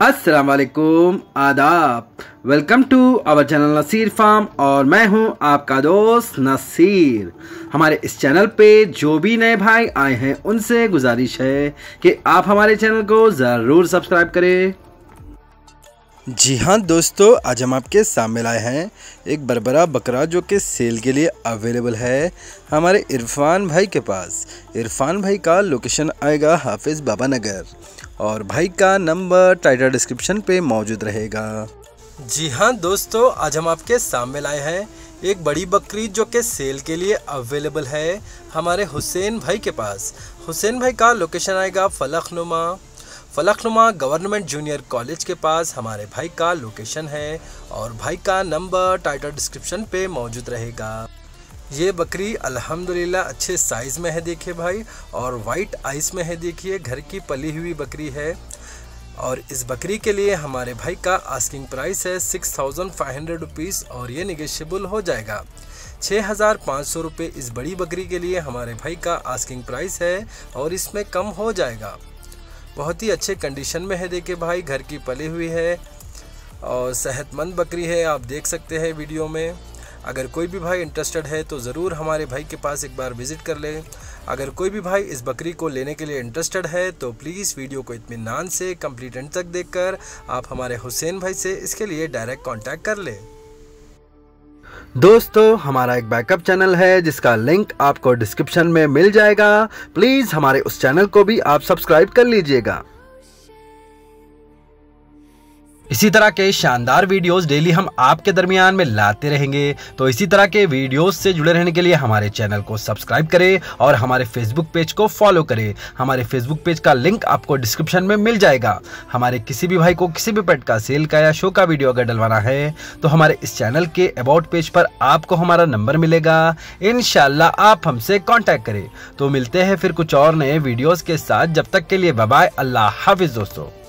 अस्सलाम वालेकुम आदाब। Welcome to our channel Naseer farm और मैं हूँ आपका दोस्त नसीर। हमारे इस चैनल पे जो भी नए भाई आए हैं, उनसे गुजारिश है कि आप हमारे चैनल को ज़रूर सब्सक्राइब करें। जी हाँ दोस्तों, आज हम आपके सामने लाए हैं एक बरबरा बकरा जो कि सेल के लिए अवेलेबल है हमारे इरफान भाई के पास। इरफान भाई का लोकेशन आएगा हाफिज़ बाबा नगर और भाई का नंबर टाइटल डिस्क्रिप्शन पे मौजूद रहेगा। जी हाँ दोस्तों, आज हम आपके सामने लाए हैं एक बड़ी बकरी जो कि सेल के लिए अवेलेबल है हमारे हुसैन भाई के पास। हुसैन भाई का लोकेशन आएगा Falaknuma Falaknuma government junior college के पास हमारे भाई का लोकेशन है और भाई का नंबर टाइटल डिस्क्रिप्शन पे मौजूद रहेगा। ये बकरी अल्हम्दुलिल्लाह अच्छे साइज़ में है देखिए भाई और वाइट आइस में है देखिए, घर की पली हुई बकरी है। और इस बकरी के लिए हमारे भाई का आस्किंग प्राइस है six thousand five hundred rupees और ये निगेशियबल हो जाएगा। छः हज़ार पाँच सौ रुपये इस बड़ी बकरी के लिए हमारे भाई का आस्किंग प्राइस है और इसमें कम हो जाएगा। बहुत ही अच्छे कंडीशन में है। देखिए भाई, घर की पली हुई है और सेहतमंद बकरी है। आप देख सकते हैं वीडियो में। अगर कोई भी भाई इंटरेस्टेड है तो ज़रूर हमारे भाई के पास एक बार विज़िट कर ले। अगर कोई भी भाई इस बकरी को लेने के लिए इंटरेस्टेड है तो प्लीज़ वीडियो को इतमान से कंप्लीट एंड तक देखकर आप हमारे हुसैन भाई से इसके लिए डायरेक्ट कांटेक्ट कर लें। दोस्तों, हमारा एक बैकअप चैनल है, जिसका लिंक आपको डिस्क्रिप्शन में मिल जाएगा। प्लीज़ हमारे उस चैनल को भी आप सब्सक्राइब कर लीजिएगा। इसी तरह के शानदार वीडियोस डेली हम आपके दरमियान में लाते रहेंगे। तो इसी तरह के वीडियोस से जुड़े रहने के लिए हमारे चैनल को सब्सक्राइब करें और हमारे फेसबुक पेज को फॉलो करें। हमारे फेसबुक पेज का लिंक आपको डिस्क्रिप्शन में मिल जाएगा। हमारे किसी भी भाई को किसी भी पेट का सेल का या शो का वीडियो अगर डलवाना है तो हमारे इस चैनल के अबाउट पेज पर आपको हमारा नंबर मिलेगा। इन आप हमसे कॉन्टैक्ट करें। तो मिलते हैं फिर कुछ और नए वीडियोज़ के साथ। जब तक के लिए बाय अल्लाह हाफिज दोस्तों।